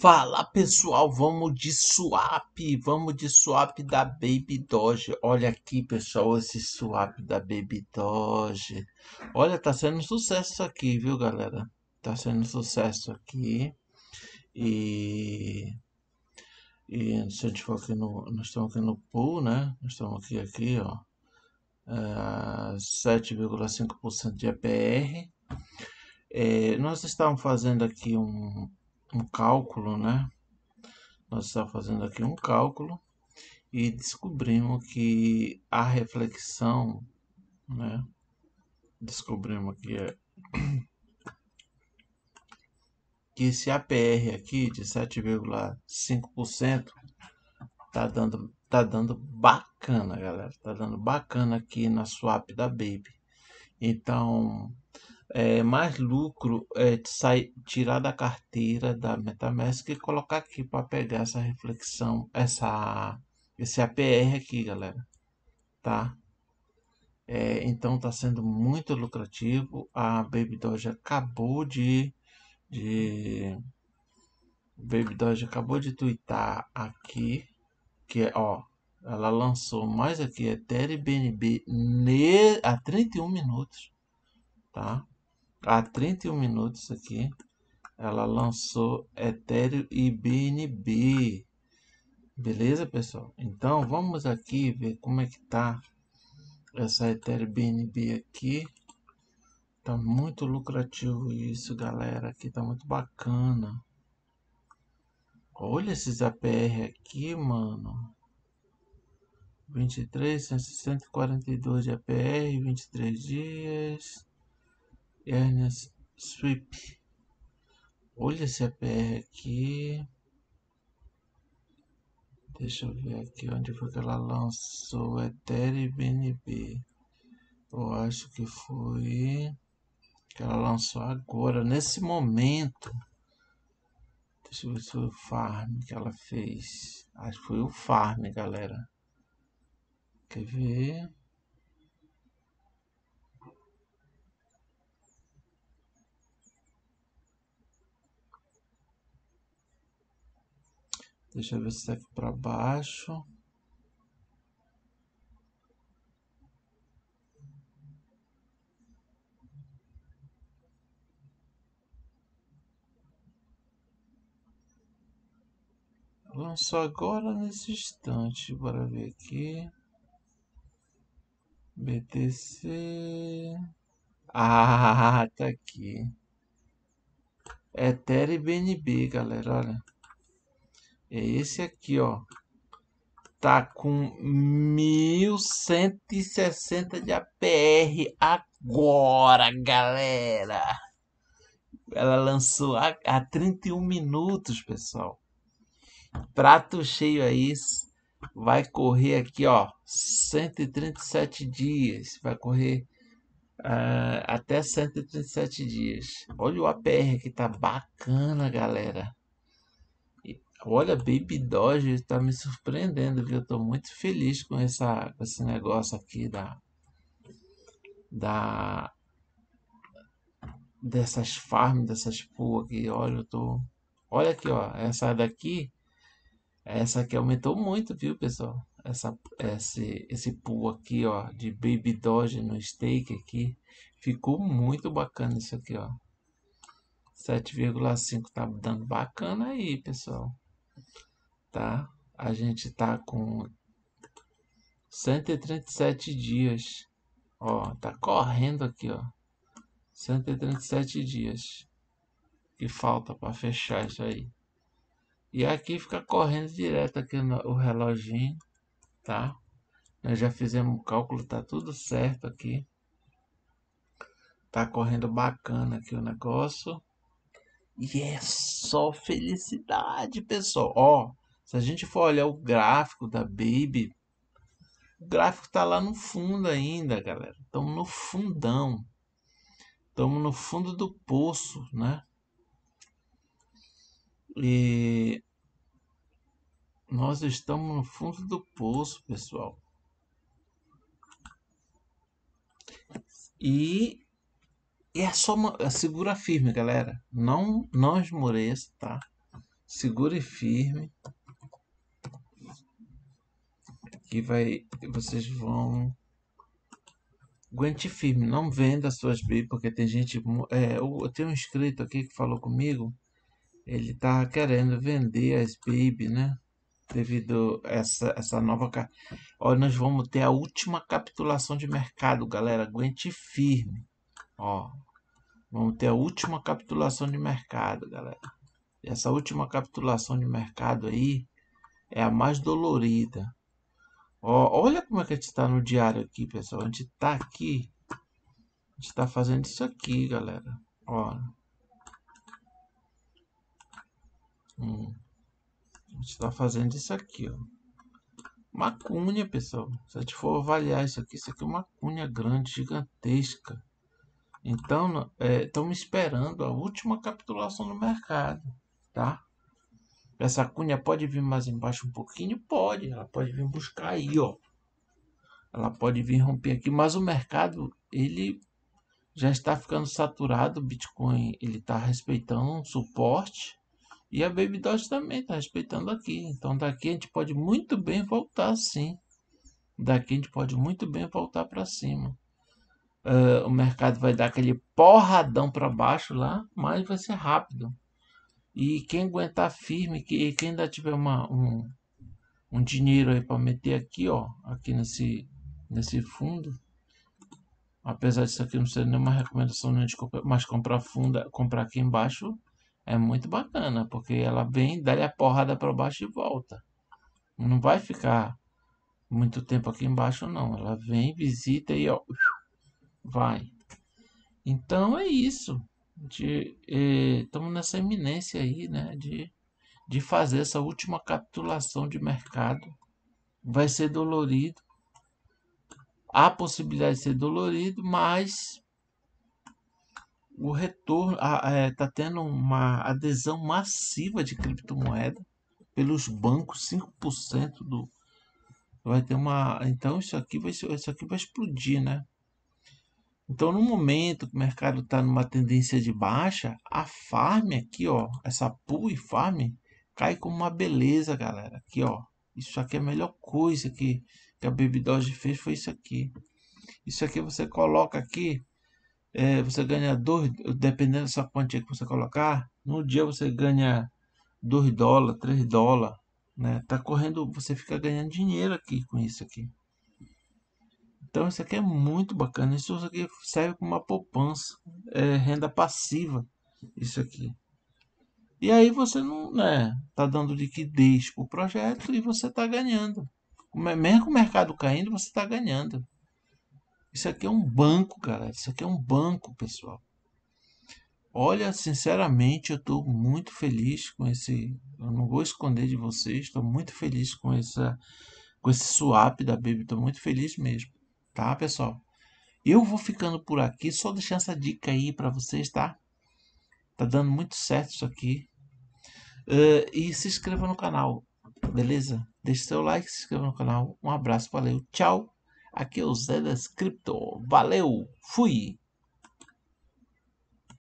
Fala pessoal, vamos de swap, vamos de swap da Baby Doge. Olha aqui pessoal, esse swap da Baby Doge. Olha, tá sendo sucesso aqui, viu galera? Tá sendo sucesso aqui. E, e se a gente for aqui no, nós estamos aqui no pool, né? Nós estamos aqui, aqui ó, é, 7,5% de EPR. É, nós estamos fazendo aqui um um cálculo, né? Nós estamos fazendo aqui um cálculo e descobrimos que a reflexão, né? Descobrimos que é que esse APR aqui de 7,5% tá dando tá dando bacana, galera. Tá dando bacana aqui na swap da Baby. Então, é, mais lucro é sair, tirar da carteira da MetaMask e colocar aqui para pegar essa reflexão, essa, esse APR aqui, galera, tá? É, então tá sendo muito lucrativo. A Baby Doge acabou de, de Baby Doge acabou de twittar aqui que ó, ela lançou mais aqui Ethereum BNB ne, a 31 minutos, tá? Há 31 minutos aqui, ela lançou Ethereum e BNB. Beleza, pessoal? Então, vamos aqui ver como é que tá essa Ethereum BNB aqui. Tá muito lucrativo isso, galera. Aqui tá muito bacana. Olha esses APR aqui, mano. 23, 142 de APR, 23 dias. Ernest Sweep. Olha esse APR aqui. Deixa eu ver aqui onde foi que ela lançou Ethereum BNB. Eu acho que foi que ela lançou agora, nesse momento. Deixa eu ver se foi o farm que ela fez. Acho que foi o farm, galera. Quer ver? Deixa eu ver se está aqui para baixo. Lançou agora nesse instante. Bora ver aqui. BTC. Ah, tá aqui. Ethereum BNB, galera, olha. É esse aqui, ó. Tá com 1160 de APR agora, galera. Ela lançou há, há 31 minutos, pessoal. Prato cheio aí. Vai correr aqui, ó. 137 dias. Vai correr uh, até 137 dias. Olha o APR que tá bacana, galera. Olha, Baby Doge está me surpreendendo, viu? Eu tô muito feliz com, essa, com esse negócio aqui da, da dessas farms, dessas pool aqui. Olha, eu tô. Olha aqui, ó. Essa daqui, essa aqui aumentou muito, viu, pessoal? Essa, esse, esse pool aqui, ó, de Baby Doge no stake aqui. Ficou muito bacana isso aqui, ó. 7,5 tá dando bacana aí, pessoal tá? A gente tá com 137 dias. Ó, tá correndo aqui, ó. 137 dias que falta para fechar isso aí. E aqui fica correndo direto aqui no o reloginho, tá? Nós já fizemos o cálculo, tá tudo certo aqui. Tá correndo bacana aqui o negócio. E é só felicidade, pessoal. Ó, se a gente for olhar o gráfico da Baby, o gráfico está lá no fundo ainda, galera. Estamos no fundão. Estamos no fundo do poço, né? E nós estamos no fundo do poço, pessoal. E, é só uma, segura firme, galera. Não, não esmoreça, tá? Segure firme. Que vai. Vocês vão. Aguente firme, não venda suas BIB, porque tem gente. É, eu tenho um inscrito aqui que falou comigo. Ele tá querendo vender as BIB, né? Devido essa, essa nova. Olha, nós vamos ter a última capitulação de mercado, galera. Aguente firme. Ó, vamos ter a última capitulação de mercado, galera. Essa última capitulação de mercado aí é a mais dolorida. Ó, olha como é que a gente está no diário aqui, pessoal. A gente está aqui. A gente está fazendo isso aqui, galera. Ó. Hum. A gente está fazendo isso aqui, ó. Uma cunha, pessoal. Se a gente for avaliar isso aqui, isso aqui é uma cunha grande, gigantesca. Então, estamos é, esperando a última capitulação no mercado tá? Essa cunha pode vir mais embaixo um pouquinho? Pode, ela pode vir buscar aí, ó. Ela pode vir romper aqui, mas o mercado, ele já está ficando saturado, o Bitcoin, ele está respeitando um suporte e a Baby Doge também está respeitando aqui. Então daqui a gente pode muito bem voltar sim. Daqui a gente pode muito bem voltar para cima. Uh, o mercado vai dar aquele porradão para baixo lá, mas vai ser rápido. E quem aguentar firme, que quem ainda tiver uma, um, um dinheiro aí para meter aqui, ó, aqui nesse, nesse fundo, apesar disso aqui não ser nenhuma recomendação de comprar, mas comprar funda, comprar aqui embaixo é muito bacana, porque ela vem, dá a porrada para baixo e volta. Não vai ficar muito tempo aqui embaixo não, ela vem, visita e ó, vai. Então é isso de estamos nessa iminência aí, né, de, de fazer essa última capitulação de mercado. Vai ser dolorido. Há possibilidade de ser dolorido, mas o retorno está é, tá tendo uma adesão massiva de criptomoeda pelos bancos, 5% do vai ter uma, então isso aqui vai isso aqui vai explodir, né? Então, no momento que o mercado está numa tendência de baixa, a farm aqui, ó, essa pool e farm cai como uma beleza, galera. Aqui, ó, isso aqui é a melhor coisa que, que a Baby Doge fez foi isso aqui. Isso aqui você coloca aqui, é, você ganha dois, dependendo da quantia que você colocar, no dia você ganha 2 dólares, 3 dólares, né? Tá correndo, você fica ganhando dinheiro aqui com isso aqui. Então isso aqui é muito bacana. Isso aqui serve como uma poupança, é, renda passiva. Isso aqui. E aí você não né, tá dando liquidez para o projeto e você está ganhando. Mesmo com o mercado caindo, você está ganhando. Isso aqui é um banco, galera. Isso aqui é um banco, pessoal. Olha, sinceramente, eu estou muito feliz com esse. Eu não vou esconder de vocês. Estou muito feliz com essa, com esse swap da Baby. Estou muito feliz mesmo tá, pessoal? Eu vou ficando por aqui, só deixando essa dica aí para vocês, tá? Tá dando muito certo isso aqui. Uh, e se inscreva no canal, beleza? Deixe seu like, se inscreva no canal. Um abraço, valeu, tchau. Aqui é o Zé das Cripto. Valeu, fui!